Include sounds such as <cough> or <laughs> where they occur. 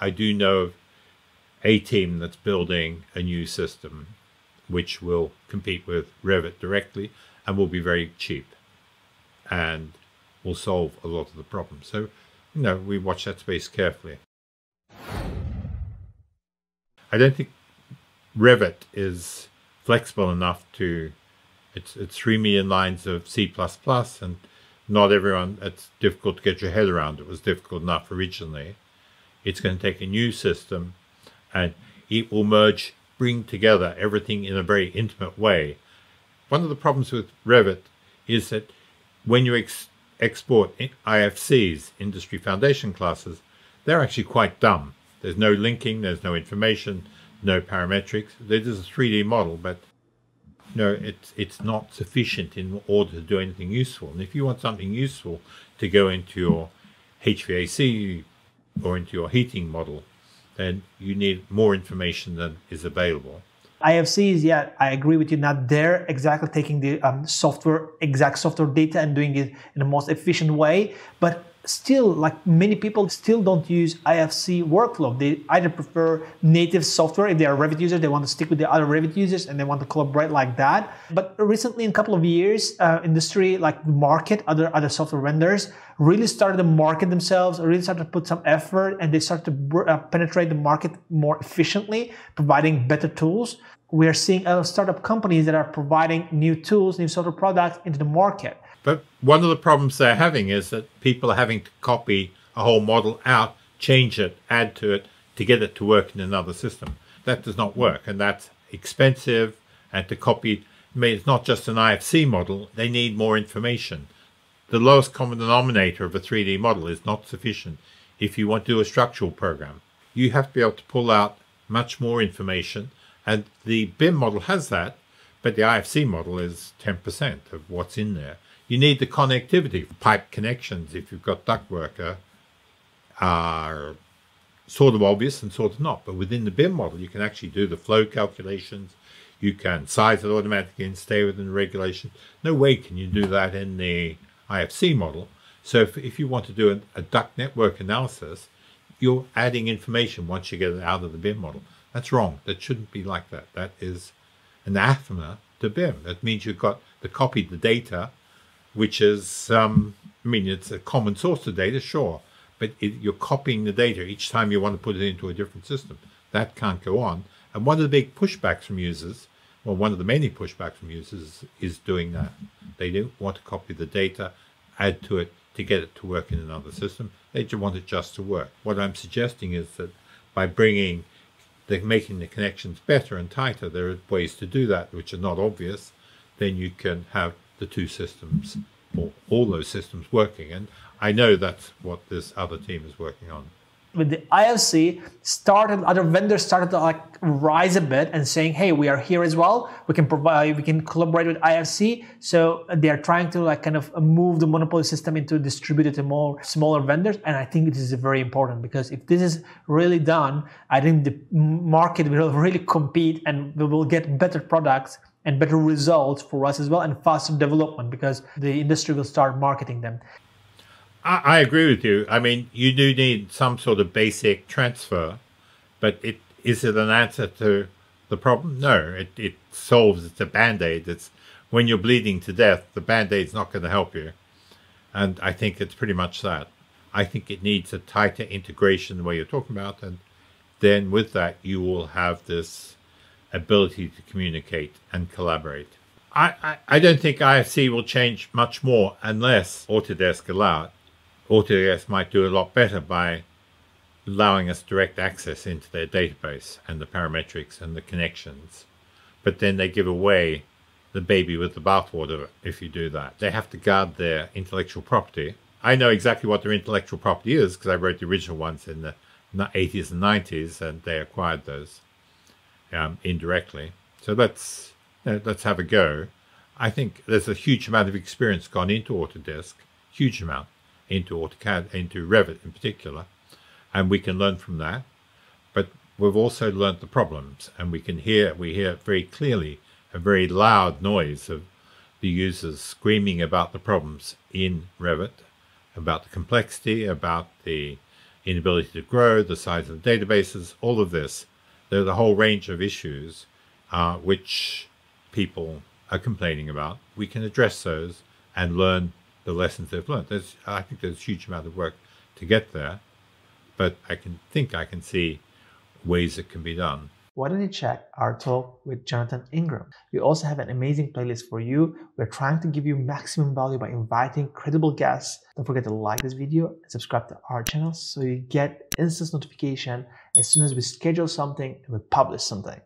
I do know of a team that's building a new system which will compete with Revit directly and will be very cheap and will solve a lot of the problems. So, you know, we watch that space carefully. I don't think Revit is flexible enough to it's it's three million lines of C and not everyone it's difficult to get your head around. It was difficult enough originally. It's going to take a new system and it will merge, bring together everything in a very intimate way. One of the problems with Revit is that when you ex export IFCs, industry foundation classes, they're actually quite dumb. There's no linking, there's no information, no parametrics. There's a 3D model, but no, it's it's not sufficient in order to do anything useful. And if you want something useful to go into your HVAC or into your heating model, then you need more information than is available. IFCs, yeah, I agree with you. Not there exactly taking the um, software, exact software data and doing it in the most efficient way, but still like many people still don't use IFC workflow. They either prefer native software if they are Revit users, they want to stick with the other Revit users and they want to collaborate like that. But recently in a couple of years, uh, industry like market, other other software vendors really started to market themselves, really started to put some effort and they started to uh, penetrate the market more efficiently, providing better tools. We are seeing startup companies that are providing new tools, new software products into the market. But one of the problems they're having is that people are having to copy a whole model out, change it, add to it to get it to work in another system. That does not work, and that's expensive. And to copy, I mean, it's not just an IFC model, they need more information. The lowest common denominator of a 3D model is not sufficient if you want to do a structural program. You have to be able to pull out much more information, and the BIM model has that, but the IFC model is 10% of what's in there. You need the connectivity. For pipe connections, if you've got ductwork, are sort of obvious and sort of not. But within the BIM model, you can actually do the flow calculations. You can size it automatically and stay within the regulation. No way can you do that in the IFC model. So if, if you want to do a, a duct network analysis, you're adding information once you get it out of the BIM model. That's wrong. That shouldn't be like that. That is anathema to BIM. That means you've got the copied the data which is, um, I mean, it's a common source of data, sure, but it, you're copying the data each time you want to put it into a different system. That can't go on. And one of the big pushbacks from users, well, one of the many pushbacks from users is doing that. They don't want to copy the data, add to it to get it to work in another system. They just want it just to work. What I'm suggesting is that by bringing the, making the connections better and tighter, there are ways to do that which are not obvious. Then you can have the two systems or all those systems working. And I know that's what this other team is working on. With the IFC, started other vendors started to like rise a bit and saying, "Hey, we are here as well. We can provide, we can collaborate with IFC." So uh, they are trying to like kind of uh, move the monopoly system into distributed to more smaller vendors, and I think this is very important because if this is really done, I think the market will <laughs> really compete and we will get better products and better results for us as well and faster development because the industry will start marketing them. I, I agree with you. I mean, you do need some sort of basic transfer, but it is it an answer to the problem? No, it, it solves, it's a band-aid. It's when you're bleeding to death, the band-aid's not going to help you. And I think it's pretty much that. I think it needs a tighter integration the way you're talking about. And then with that, you will have this ability to communicate and collaborate. I, I, I don't think IFC will change much more unless Autodesk allow it. Autodesk might do a lot better by allowing us direct access into their database and the parametrics and the connections. But then they give away the baby with the bathwater if you do that. They have to guard their intellectual property. I know exactly what their intellectual property is because I wrote the original ones in the 80s and 90s and they acquired those um, indirectly. So let's uh, let's have a go. I think there's a huge amount of experience gone into Autodesk, huge amount into AutoCAD, into Revit in particular, and we can learn from that. But we've also learned the problems, and we can hear we hear very clearly a very loud noise of the users screaming about the problems in Revit, about the complexity, about the inability to grow, the size of the databases, all of this. There's a whole range of issues uh, which people are complaining about. We can address those and learn the lessons they've learned. There's, I think there's a huge amount of work to get there, but I can think I can see ways it can be done why don't you check our talk with Jonathan Ingram? We also have an amazing playlist for you. We're trying to give you maximum value by inviting credible guests. Don't forget to like this video and subscribe to our channel so you get instant notification as soon as we schedule something and we publish something.